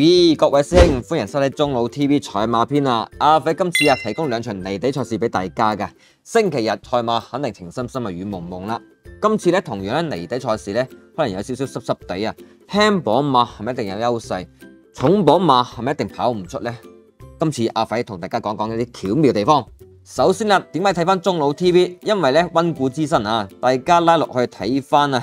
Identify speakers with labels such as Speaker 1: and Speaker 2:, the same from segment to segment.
Speaker 1: 咦，各位師兄，歡迎收睇中老 TV 賽馬篇啊！阿肥今次啊提供兩場離地賽事俾大家嘅。星期日賽馬肯定情深深啊雨濛濛啦。今次咧同樣咧離地賽事咧，可能有少少濕濕地啊。輕磅馬係咪一定有優勢？重磅馬係咪一定跑唔出呢？今次阿肥同大家講講一啲巧妙地方。首先啦，點解睇翻中老 TV？因為咧溫故知新啊，大家拉落去睇翻啊。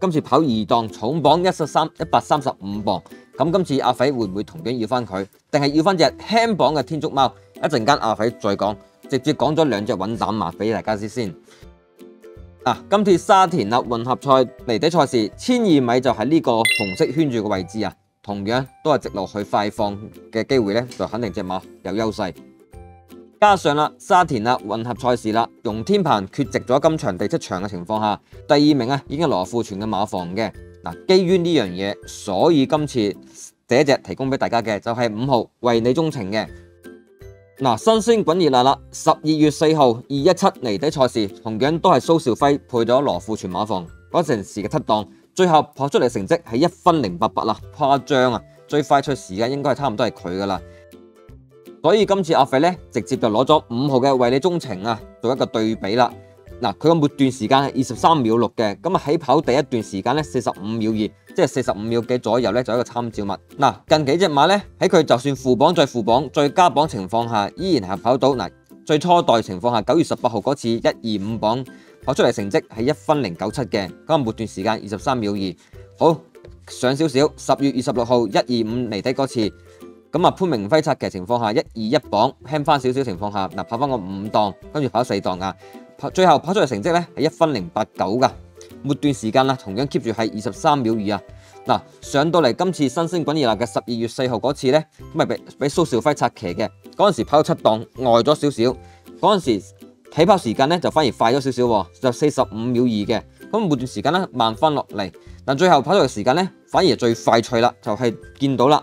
Speaker 1: 今次跑二檔重磅一十三一百三十五磅。咁今次阿肥會唔會同樣要翻佢，定係要翻隻輕磅嘅天竺貓？一陣間阿肥再講，直接講咗兩隻穩膽馬俾大家知先。啊，今次沙田啦混合賽離地賽事，千二米就喺呢個紅色圈住嘅位置啊，同樣都係直落去快放嘅機會咧，就肯定隻馬有優勢。加上啦沙田啦混合賽事啦，容天鹏缺席咗今場第七場嘅情況下，第二名啊已經羅富全嘅馬房嘅。基于呢樣嘢，所以今次這隻提供俾大家嘅就係五號為你鍾情嘅。嗱，新鮮滾熱辣啦！十二月四號二一七離地賽事，同樣都係蘇兆輝配咗羅富全馬房嗰陣時嘅七檔，最後跑出嚟成績係一分零八八啦，誇張啊！最快出時間應該係差唔多係佢噶啦。所以今次阿肥咧，直接就攞咗五號嘅為你鍾情啊，做一個對比啦。嗱，佢個末段時間係二十三秒六嘅，咁啊起跑第一段時間咧四十五秒二，即係四十五秒几左右咧，就一個參照物。嗱，近幾隻馬咧喺佢就算負磅再負磅再加榜情況下，依然係跑到嗱最初代情況下九月十八號嗰次一二五榜跑出嚟成績係一分零九七嘅，咁啊末段時間二十三秒二。好上少少，十月二十六號一二五離地嗰次，咁啊潘明輝策嘅情況下一二一磅輕翻少少情況下，嗱跑翻個五檔，跟住跑四檔啊。最後跑出嚟成績咧係一分零八九噶，末段時間啦，同樣 keep 住係二十三秒二啊。嗱，上到嚟今次新星滾熱辣嘅十二月四號嗰次咧，咁咪俾俾蘇兆輝策騎嘅，嗰陣時跑咗七檔，呆咗少少。嗰陣時起跑時間咧就反而快咗少少，就四十五秒二嘅。咁末段時間咧慢翻落嚟，但最後跑出嚟時間咧反而最快脆啦，就係見到啦，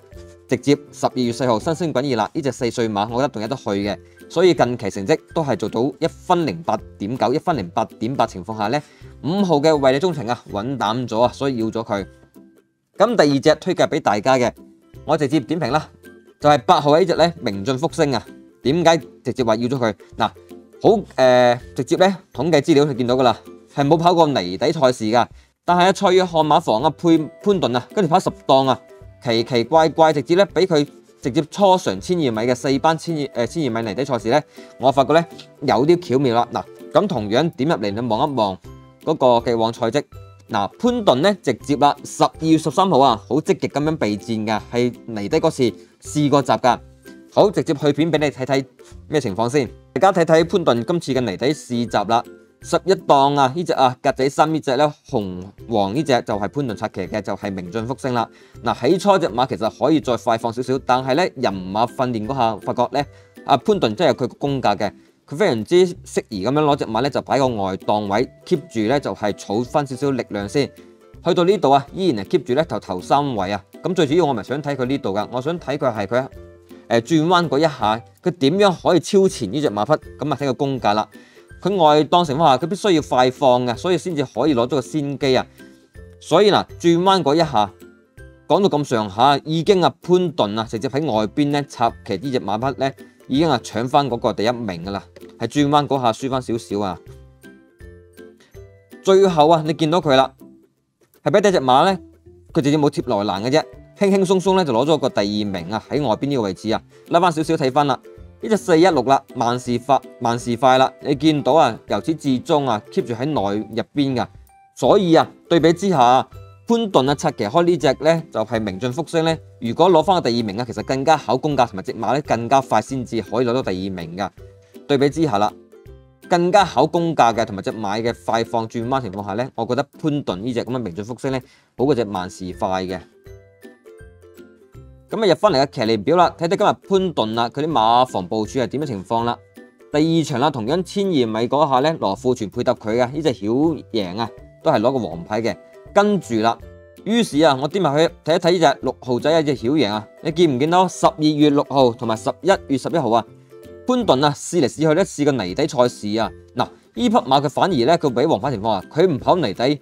Speaker 1: 直接十二月四號新星滾熱辣呢隻四歲馬，我覺得仲有得去嘅。所以近期成績都係做到一分零八點九，一分零八點八情況下呢，五號嘅為你鍾情啊，穩膽咗啊，所以要咗佢。咁第二隻推介俾大家嘅，我直接點評啦，就係八號呢隻咧，明駿福星啊。點解直接話要咗佢？嗱，好誒、直接咧統計資料就見到噶啦，係冇跑過泥底賽事噶，但係啊蔡約翰馬房啊配潘頓啊，跟住跑十檔啊，奇奇怪怪直接咧俾佢。直接初嘗千二米嘅四班千二誒千二米泥地賽事咧，我發覺咧有啲巧妙啦。嗱，咁同樣點入嚟你望一望嗰個既往賽績。嗱，潘頓咧直接啦，十二月十三號啊，好積極咁樣備戰嘅，係離地嗰次試過閘噶。好，直接去片俾你睇睇咩情況先。大家睇睇潘頓今次嘅泥地試集啦。十一檔啊！呢隻啊格仔衫呢隻咧紅黃呢隻就係潘頓策骑嘅，就係、是、明駿福星啦。嗱，起初隻馬其實可以再快放少少，但係咧人馬訓練嗰下發覺咧，阿潘頓真係有佢個功架嘅，佢非常之適宜咁樣攞隻馬咧就擺個外檔位 keep 住咧就係儲翻少少力量先。去到呢度啊，依然係 keep 住咧頭頭三位啊。咁最主要我咪想睇佢呢度噶，我想睇佢係佢誒轉彎嗰一下，佢點樣可以超前呢隻馬匹咁啊？睇個功架啦。佢外當情況下，佢必須要快放嘅，所以先至可以攞咗個先機啊！所以嗱，轉彎嗰一下，講到咁上下，已經啊潘頓啊直接喺外邊咧插騎呢隻馬匹咧，已經啊搶翻嗰個第一名噶啦，係轉彎嗰下輸翻少少啊！最後啊，你見到佢啦，係俾第一隻馬咧，佢直接冇貼內欄嘅啫，輕輕鬆鬆咧就攞咗個第二名啊！喺外邊呢個位置啊，拉翻少少睇翻啦。呢隻四一六啦，萬事快萬事快啦！你見到啊，由始至終啊，keep 住喺內入邊噶，所以啊，對比之下，潘頓啊，七期開呢隻咧就係名進復星咧。如果攞翻個第二名啊，其實更加考功架同埋隻馬咧更加快先至可以攞到第二名噶。對比之下啦，更加考功架嘅同埋隻馬嘅快放轉彎情況下咧，我覺得潘頓呢隻咁嘅名進復星咧好過隻萬事快嘅。咁啊入翻嚟嘅騎練表啦，睇睇今日潘頓啦，佢啲馬房部署係點樣情況啦？第二場啦，同樣千二米嗰下咧，羅富全配搭佢嘅呢隻曉贏啊，都係攞個黃牌嘅。跟住啦，於是啊，我點埋去睇一睇呢隻六號仔一隻曉贏啊，你見唔見到十二月六號同埋十一月十一號啊？潘頓啊，試嚟試去咧，試個泥底賽事啊，嗱，呢匹馬佢反而咧，佢比黃牌情況啊，佢唔跑泥底。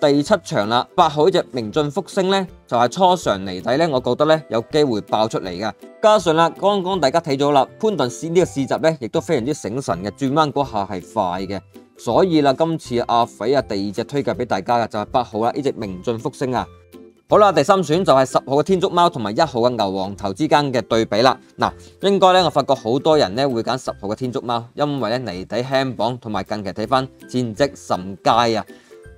Speaker 1: 第七場啦，八號呢隻明進復星咧，就係、是、初上泥底咧，我覺得咧有機會爆出嚟嘅。加上啦，剛剛大家睇咗啦，潘頓試呢個試閘咧，亦都非常之醒神嘅，轉彎嗰下係快嘅。所以啦，今次阿肥啊，第二隻推介俾大家嘅就係八號啦，呢隻明進福星啊。好啦，第三選就係十號嘅天竺貓同埋一號嘅牛黃頭之間嘅對比啦。嗱，應該咧，我發覺好多人咧會揀十號嘅天竺貓，因為咧泥底輕磅，同埋近期睇翻戰績甚佳啊。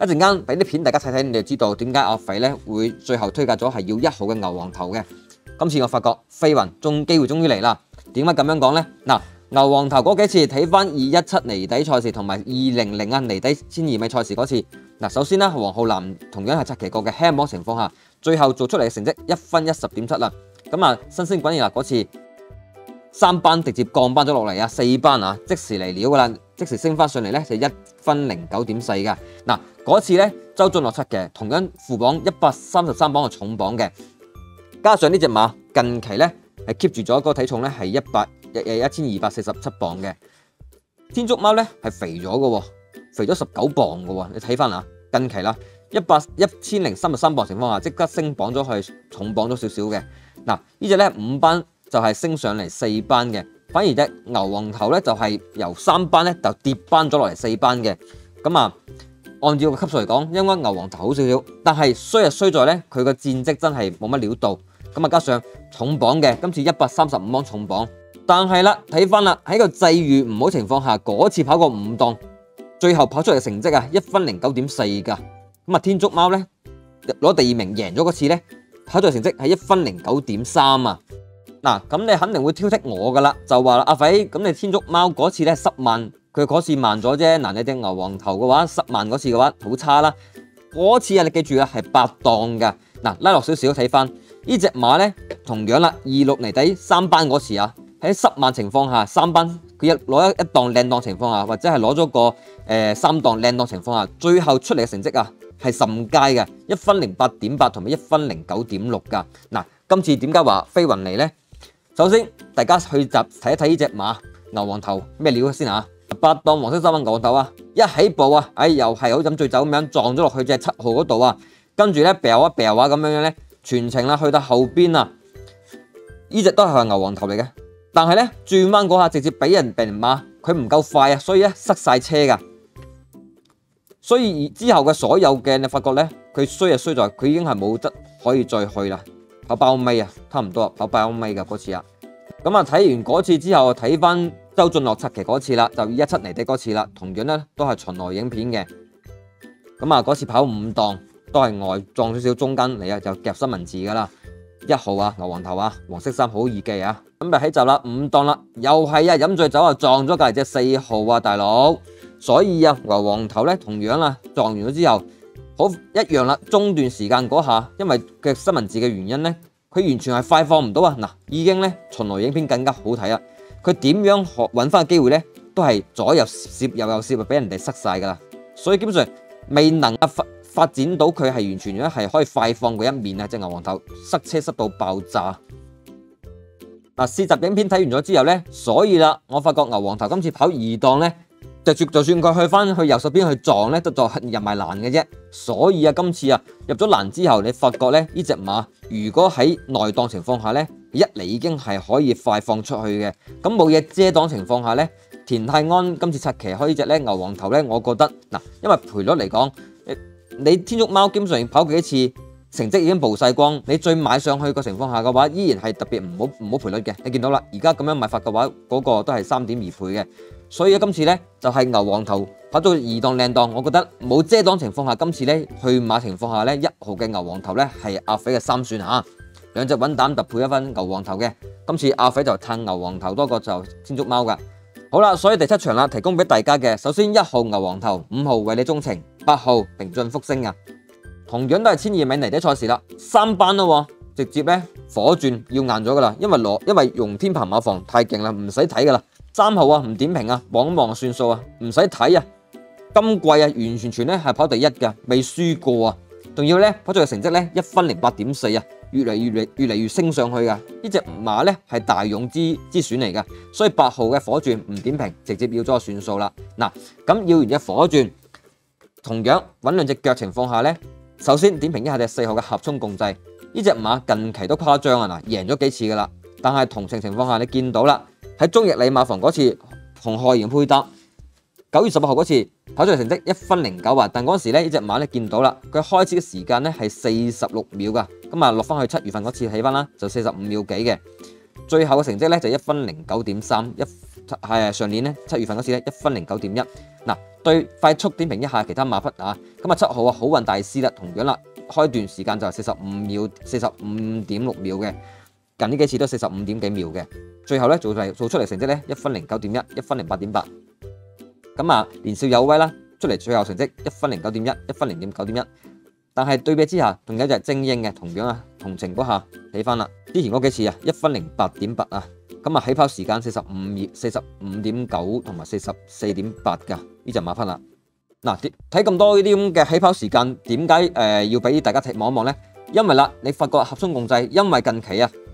Speaker 1: 一陣間俾啲片大家睇睇，你哋就知道點解阿肥咧會最後推介咗係要一號嘅牛黃頭嘅。今次我發覺飛雲中機會終於嚟啦。點解咁樣講呢？嗱，牛黃頭嗰幾次睇翻二一七泥底賽事同埋二零零啊泥底千二米賽事嗰次，嗱，首先呢，黃浩南同樣係七期過嘅輕磅情況下，最後做出嚟嘅成績一分一十點七啦。咁啊，新鮮滾熱辣嗰次三班直接降班咗落嚟啊，四班啊即時嚟料噶啦，即時升翻上嚟咧就一分零九點四噶。嗱，嗰次咧周俊樂七嘅，同樣副榜一百三十三磅嘅重磅嘅。加上呢隻馬近期咧係 keep 住咗個體重咧係一百誒誒一千二百四十七磅嘅，天竺貓咧係肥咗嘅，肥咗十九磅嘅，你睇翻啊，近期啦一百一千零三十三磅情況下即刻升磅咗去重磅咗少少嘅，嗱呢隻咧五班就係升上嚟四班嘅，反而隻牛黃頭咧就係由三班咧就跌班咗落嚟四班嘅，咁啊。按照個級數嚟講，應該牛黃頭好少少，但係衰就衰在咧，佢個戰績真係冇乜料到。咁啊，加上重磅嘅，今次一百三十五磅重磅，但係啦，睇翻啦，喺個際遇唔好情況下，嗰次跑過五檔，最後跑出嚟嘅成績啊，一分零九點四噶。咁啊，天竺貓咧攞第二名贏咗嗰次咧，跑出嚟成績係一分零九點三啊。嗱，咁你肯定會挑剔我噶啦，就話啦，阿肥，咁你天竺貓嗰次咧十萬。佢嗰次慢咗啫，嗱，你隻牛黃頭嘅話十萬嗰次嘅話好差啦，嗰次啊你記住啊係八檔噶，嗱，拉落少少睇翻呢隻馬咧，同樣啦二六泥底三班嗰次啊，喺十萬情況下三班佢一攞一一檔靚檔情況下，或者係攞咗個誒、呃、三檔靚檔情況下，最後出嚟嘅成績啊係甚佳嘅，一分零八點八同埋一分零九點六噶，嗱，今次點解話飛雲嚟咧？首先大家去集睇一睇呢隻馬牛黃頭咩料先啊！八檔黃色三蚊牛黃頭啊，一起步啊，哎又係好飲醉酒咁樣撞咗落去隻七號嗰度啊，跟住咧掉啊掉啊咁樣樣咧，全程啦去到後邊啊，呢隻都係牛黃頭嚟嘅，但係咧轉彎嗰下直接俾人病馬，佢唔夠快啊，所以咧塞晒車噶，所以之後嘅所有嘅你發覺咧，佢衰就衰在佢已經係冇得可以再去啦，跑包米啊，差唔多啊，跑包米噶嗰次啊，咁啊睇完嗰次之後睇翻。周俊樂七期嗰次啦，就一七泥底嗰次啦，同樣咧都係巡邏影片嘅。咁啊，嗰次跑五檔都係外撞少少，中間嚟啊就夾新文字噶啦。一號啊，牛黃頭啊，黃色衫好易記啊。咁啊起閘啦，五檔啦，又係啊飲醉酒啊撞咗隔籬隻四號啊大佬。所以啊牛黃頭咧同樣啊撞完咗之後，好一樣啦。中段時間嗰下，因為嘅新文字嘅原因咧，佢完全係快放唔到啊。嗱，已經咧巡邏影片更加好睇啊。佢點樣學揾翻個機會咧？都係左右攝右右攝，俾人哋塞晒噶啦。所以基本上未能啊發展到佢係完全咧係可以快放嗰一面啊！隻牛黃頭塞車塞到爆炸。嗱，試集影片睇完咗之後咧，所以啦，我發覺牛黃頭今次跑二檔咧，就算就算佢去翻去右手邊去撞咧，都就入埋欄嘅啫。所以啊，今次啊入咗欄之後，你發覺咧呢隻馬如果喺內檔情況下咧，一嚟已經係可以快放出去嘅。咁冇嘢遮擋情況下咧，田泰安今次拆騎開呢隻咧牛黃頭咧，我覺得嗱，因為賠率嚟講，你天竺貓基本上跑幾次？成績已經暴晒光，你再買上去個情況下嘅話，依然係特別唔好唔好賠率嘅。你見到啦，而家咁樣買法嘅話，嗰個都係三點二倍嘅。所以今次呢，就係牛黃頭跑到二檔靚檔，我覺得冇遮擋情況下，今次呢，去馬情況下呢，一號嘅牛黃頭呢係阿肥嘅三選嚇，兩隻穩膽特配一分牛黃頭嘅。今次阿肥就撐牛黃頭多過就天竺貓噶。好啦，所以第七場啦，提供俾大家嘅，首先一號牛黃頭，五號為你鍾情，八號平進福星啊。同樣都係千二米泥地賽事啦，三班咯，直接咧火轉要硬咗噶啦，因為羅因為容天鵬馬房太勁啦，唔使睇噶啦。三號啊，唔點評啊，望一望算數啊，唔使睇啊。今季啊，完全全咧係跑第一嘅，未輸過啊。仲要咧跑出嘅成績咧一分零八點四啊，越嚟越嚟越嚟越升上去噶。呢隻馬咧係大勇之之選嚟噶，所以八號嘅火钻唔點評，直接要咗個算數啦。嗱，咁要完隻火钻，同樣揾兩隻腳情況下咧。首先點評一下隻四號嘅合衝共濟，呢隻馬近期都誇張啊！嗱，贏咗幾次噶啦，但係同情情況下你見到啦，喺中翼禮馬房嗰次同賀賢配搭，九月十八號嗰次跑出嚟成績一分零九啊，但嗰時咧呢隻馬咧見到啦，佢開始嘅時間咧係四十六秒噶，咁啊落翻去七月份嗰次起翻啦，就四十五秒幾嘅，最後嘅成績咧就一分零九點三，一係上年咧七月份嗰次咧一分零九點一。嗱。對，快速點評一下其他馬匹啊！咁啊七號啊好運大師啦，同樣啦，開段時間就係四十五秒，四十五點六秒嘅，近呢幾次都四十五點幾秒嘅，最後咧做嚟做出嚟成績咧一分零九點一，一分零八點八，咁啊年少有威啦，出嚟最後成績一分零九點一，一分零點九點一，但係對比之下，仲有一隻精英嘅，同樣啊同情嗰下睇翻啦，之前嗰幾次啊一分零八點八啊。咁啊，起跑時間四十五秒、四十五點九同埋四十四點八噶呢隻馬匹啦。嗱，睇咁多呢啲咁嘅起跑時間，點解誒要俾大家睇望一望咧？因為啦，你發覺合衝共濟，因為近期啊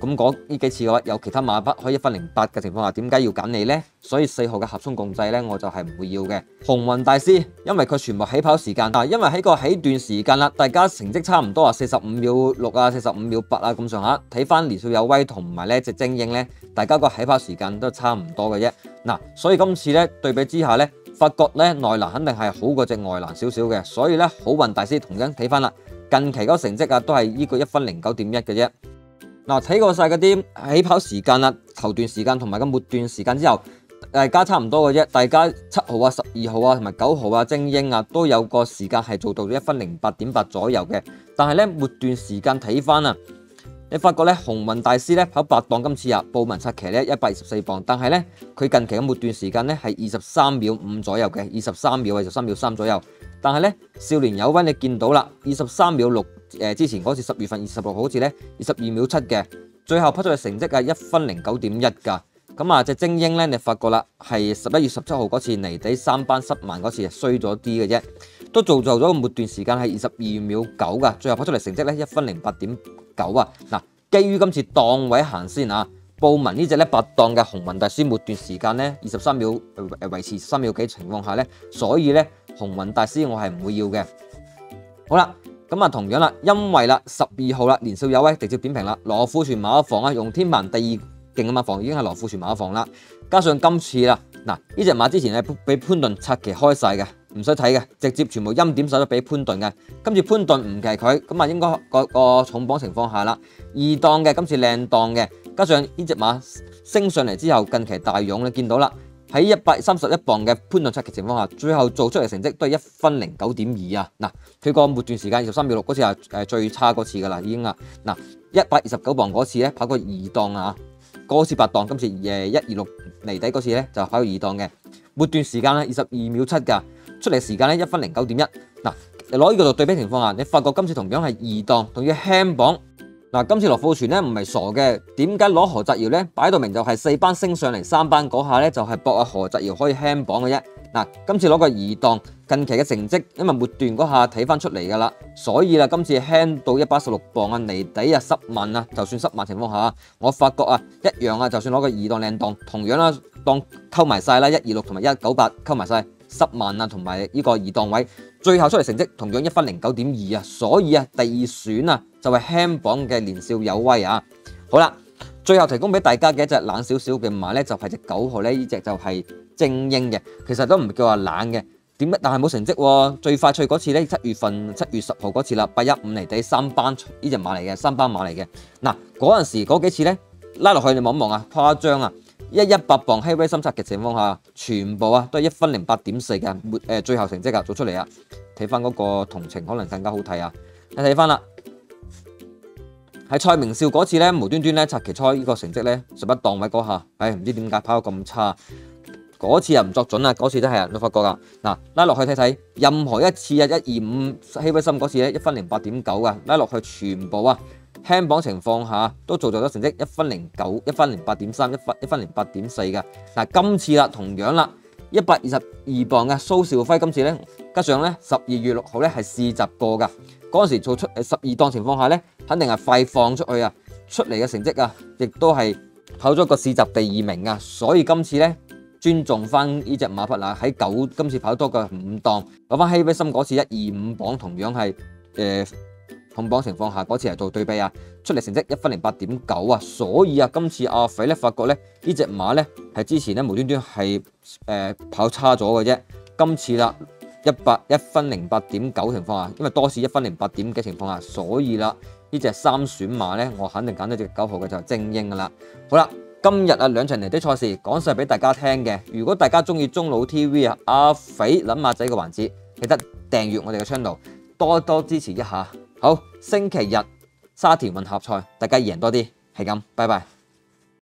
Speaker 1: 咁講呢幾次嘅話，有其他馬匹可以一分零八嘅情況下，點解要揀你呢？所以四號嘅合衝共濟呢，我就係唔會要嘅。紅雲大師，因為佢全部起跑時間啊，因為喺個起段時間啦，大家成績差唔多啊，四十五秒六啊，四十五秒八啊咁上下。睇翻年少有威同埋呢隻精英呢，大家個起跑時間都差唔多嘅啫。嗱，所以今次呢，對比之下呢。發覺咧內欄肯定係好過隻外欄少少嘅，所以咧好運大師同樣睇翻啦，近期嗰個成績啊都係呢個一分零九點一嘅啫。嗱，睇過晒嗰啲起跑時間啦、頭段時間同埋個末段時間之後，大家差唔多嘅啫。大家七號啊、十二號啊同埋九號啊、精英啊都有個時間係做到一分零八點八左右嘅，但係咧末段時間睇翻啊。你發覺咧，鴻運大師咧跑八檔，今次啊，布文策騎咧一百二十四磅，但係咧佢近期嘅末段時間咧係二十三秒五左右嘅，二十三秒或者十三秒三左右。但係咧少年有威，你見到啦，二十三秒六，誒之前嗰次十月份二十六號好似咧二十二秒七嘅，最後跑出嘅成績係一分零九點一㗎。咁啊隻精英咧，你發覺啦，係十一月十七號嗰次泥地三班失萬嗰次衰咗啲嘅啫，都造就咗個末段時間係二十二秒九㗎，最後跑出嚟成績咧一分零八點九啊！嗱，基於今次檔位行先啊，布文呢隻咧八檔嘅紅雲大師末段時間咧二十三秒誒維持三秒幾情況下咧，所以咧紅雲大師我係唔會要嘅。好啦，咁啊同樣啦，因為啦十二號啦年少有威直接扁評啦，羅富全馬房啊，用天鵬第二勁嘅馬房已經係羅富全馬房啦，加上今次啦嗱呢隻馬之前係俾潘頓拆旗開晒嘅。唔使睇嘅，直接全部陰點手都俾潘頓嘅。今次潘頓唔騎佢，咁啊應該個個重磅情況下啦。二檔嘅今次靚檔嘅，加上呢隻馬升上嚟之後，近期大勇你見到啦，喺一百三十一磅嘅潘頓出奇情況下，最後做出嚟成績都係一分零九點二啊！嗱，佢個末段時間二十三秒六嗰次係最差嗰次噶啦，已經啊嗱，一百二十九磅嗰次咧跑過二檔啊，嗰次八檔，今次誒一二六離底嗰次咧就跑到二檔嘅，末段時間咧二十二秒七㗎，出嚟時間咧一分零九點一。嗱，攞呢個做對比情況下，你發覺今次同樣係二檔，同於輕磅。嗱，今次羅富全咧唔係傻嘅，點解攞何澤堯咧？擺到明就係四班升上嚟三班嗰下咧，就係搏阿何澤堯可以輕磅嘅啫。嗱，今次攞個二檔，近期嘅成績因為末段嗰下睇翻出嚟㗎啦，所以啦，今次輕到一百十六磅啊，離底啊濕慢啊，就算濕慢情況下，我發覺啊一樣啊，就算攞個二檔靚檔，同樣啦，當溝埋晒啦，一二六同埋一九八溝埋晒。十萬啊，同埋呢個二檔位，最後出嚟成績同樣一分零九點二啊，所以啊，第二選啊就係輕磅嘅年少有威啊。好啦，最後提供俾大家嘅一隻冷少少嘅馬咧，就係隻九號咧，呢隻就係精英嘅，其實都唔叫話冷嘅，點解？但係冇成績喎。最快脆嗰次咧，七月份七月十號嗰次啦，八一五嚟第三班呢隻馬嚟嘅，三班馬嚟嘅。嗱，嗰陣時嗰幾次咧拉落去你望一望啊，誇張啊！一一八磅 h e a v y 深拆嘅情況下，全部啊都係一分零八點四嘅，沒誒最後成績啊做出嚟啊，睇翻嗰個同情可能更加好睇啊！你睇翻啦，喺蔡明少嗰次咧，無端端咧拆期賽呢個成績咧十一檔位嗰下，唉、哎、唔知點解跑得咁差，嗰次又唔作準啊，嗰次都係啊都發覺噶，嗱拉落去睇睇，任何一次啊一二五 h e a v y 深嗰次咧一分零八點九啊，拉落去全部啊。輕磅情況下都做咗咗成績一分零九、一分零八點三、一分一分零八點四嘅。嗱，今次啦，同樣啦，一百二十二磅嘅蘇兆輝，今次咧加上咧十二月六號咧係試習過噶，嗰陣時做出誒十二檔情況下咧，肯定係快放出去啊，出嚟嘅成績啊，亦都係跑咗個試習第二名啊，所以今次咧尊重翻呢隻馬匹啦，喺九今次跑多個五檔，攞翻希威森嗰次一二五磅，同樣係誒。呃控磅情況下嗰次嚟做對比啊，出嚟成績一分零八點九啊，所以啊，今次阿肥咧發覺咧呢隻馬咧係之前咧無端端係誒、跑差咗嘅啫，今次啦一百一分零八點九情況下，因為多次一分零八點嘅情況下，所以啦呢隻三選馬咧，我肯定揀咗隻九號嘅就係精英噶啦。好啦，今日啊兩場嚟的賽事講晒俾大家聽嘅，如果大家中意中老 TV 啊阿肥諗馬仔嘅環節，記得訂閱我哋嘅 channel，多多支持一下。好，星期日沙田混合賽，大家赢多啲，係咁，拜拜。